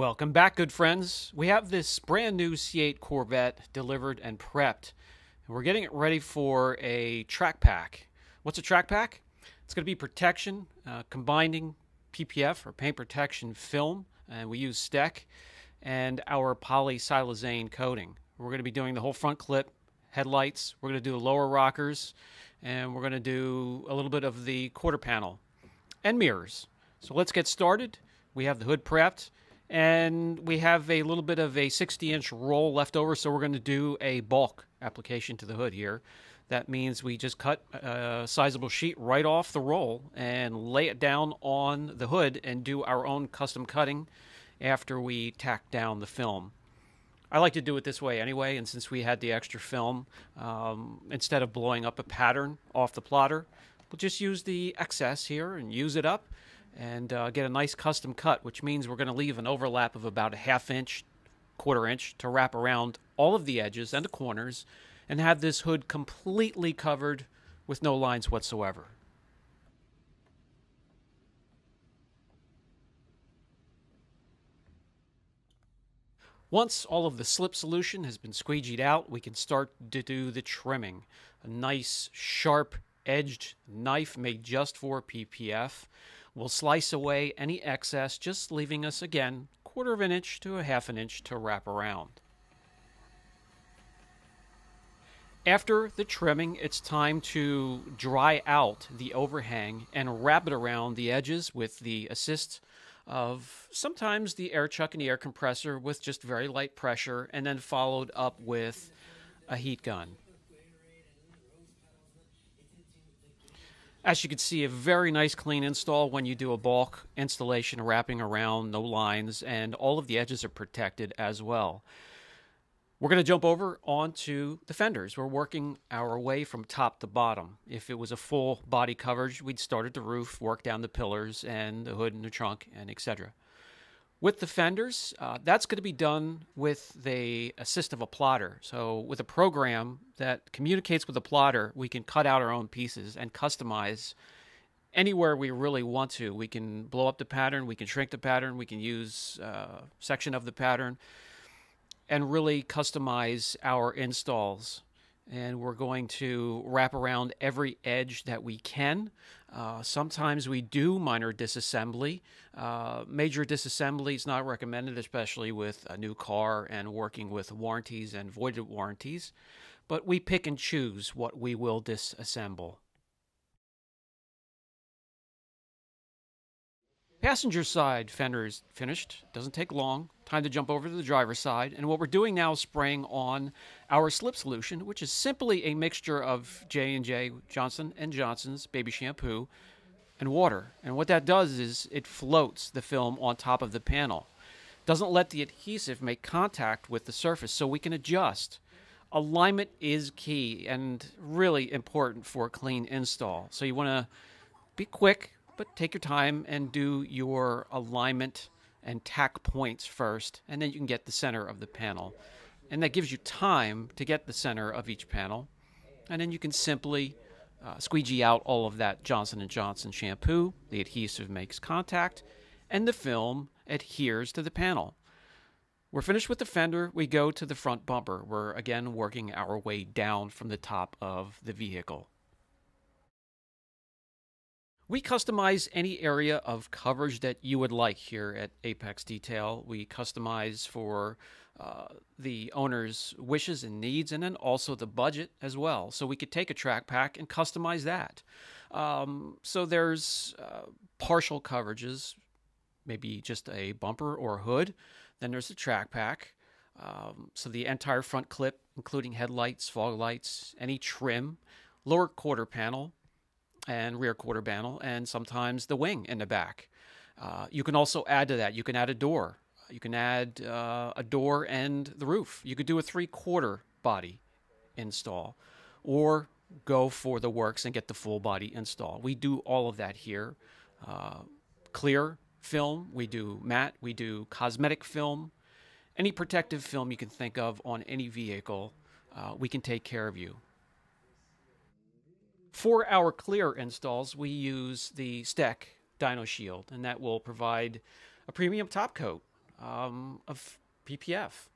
Welcome back, good friends. We have this brand new C8 Corvette delivered and prepped. And we're getting it ready for a track pack. What's a track pack? It's going to be protection, uh, combining PPF or paint protection film, and we use STEK, and our polysilazane coating. We're going to be doing the whole front clip, headlights, we're going to do the lower rockers, and we're going to do a little bit of the quarter panel and mirrors. So let's get started. We have the hood prepped and we have a little bit of a 60 inch roll left over so we're going to do a bulk application to the hood here. That means we just cut a sizable sheet right off the roll and lay it down on the hood and do our own custom cutting after we tack down the film. I like to do it this way anyway, and since we had the extra film, um, instead of blowing up a pattern off the plotter, we'll just use the excess here and use it up and uh, get a nice custom cut, which means we're going to leave an overlap of about a half inch, quarter inch to wrap around all of the edges and the corners and have this hood completely covered with no lines whatsoever. Once all of the slip solution has been squeegeed out, we can start to do the trimming. A nice, sharp, edged knife made just for PPF will slice away any excess, just leaving us again quarter of an inch to a half an inch to wrap around. After the trimming, it's time to dry out the overhang and wrap it around the edges with the assist of sometimes the air chuck and the air compressor with just very light pressure, and then followed up with a heat gun. As you can see, a very nice clean install when you do a bulk installation wrapping around, no lines, and all of the edges are protected as well. We're going to jump over onto the fenders. We're working our way from top to bottom. If it was a full body coverage, we'd start at the roof, work down the pillars and the hood and the trunk, and etc. With the fenders, uh, that's going to be done with the assist of a plotter. So, with a program that communicates with a plotter, we can cut out our own pieces and customize anywhere we really want to. We can blow up the pattern, we can shrink the pattern, we can use uh, section of the pattern, and really customize our installs and we're going to wrap around every edge that we can. Uh, sometimes we do minor disassembly. Uh, major disassembly is not recommended, especially with a new car and working with warranties and voided warranties, but we pick and choose what we will disassemble. Passenger side fender is finished. Doesn't take long. Time to jump over to the driver's side. And what we're doing now is spraying on our slip solution, which is simply a mixture of J&J Johnson & Johnson's baby shampoo and water. And what that does is it floats the film on top of the panel. Doesn't let the adhesive make contact with the surface so we can adjust. Alignment is key and really important for a clean install. So you want to be quick, but take your time and do your alignment and tack points first, and then you can get the center of the panel. And that gives you time to get the center of each panel. And then you can simply uh, squeegee out all of that Johnson & Johnson shampoo. The adhesive makes contact, and the film adheres to the panel. We're finished with the fender. We go to the front bumper. We're again working our way down from the top of the vehicle. We customize any area of coverage that you would like here at Apex Detail. We customize for uh, the owner's wishes and needs, and then also the budget as well. So we could take a track pack and customize that. Um, so there's uh, partial coverages, maybe just a bumper or a hood. Then there's the track pack. Um, so the entire front clip, including headlights, fog lights, any trim, lower quarter panel, and rear quarter panel, and sometimes the wing in the back. Uh, you can also add to that. You can add a door. You can add uh, a door and the roof. You could do a three quarter body install or go for the works and get the full body install. We do all of that here. Uh, clear film, we do matte, we do cosmetic film. Any protective film you can think of on any vehicle, uh, we can take care of you. For our clear installs, we use the STEK DYNOshield, and that will provide a premium top coat. um, of PPF.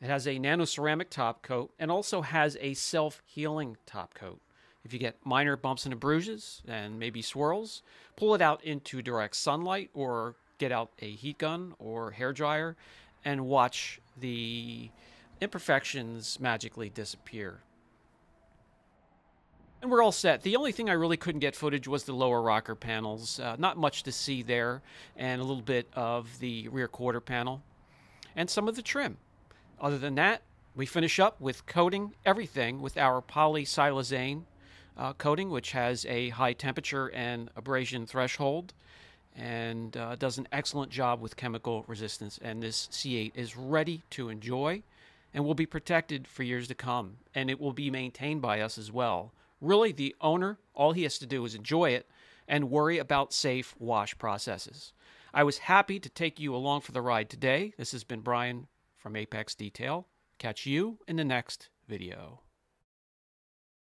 It has a nano ceramic top coat and also has a self healing top coat. If you get minor bumps and bruises and maybe swirls, pull it out into direct sunlight or get out a heat gun or hair dryer and watch the imperfections magically disappear. And we're all set. The only thing I really couldn't get footage was the lower rocker panels. Uh, not much to see there, and a little bit of the rear quarter panel, and some of the trim. Other than that, we finish up with coating everything with our polysilazane uh, coating, which has a high temperature and abrasion threshold and uh, does an excellent job with chemical resistance. And this C8 is ready to enjoy and will be protected for years to come. And it will be maintained by us as well. Really, the owner, all he has to do is enjoy it and worry about safe wash processes. I was happy to take you along for the ride today. This has been Brian from Apex Detail. Catch you in the next video.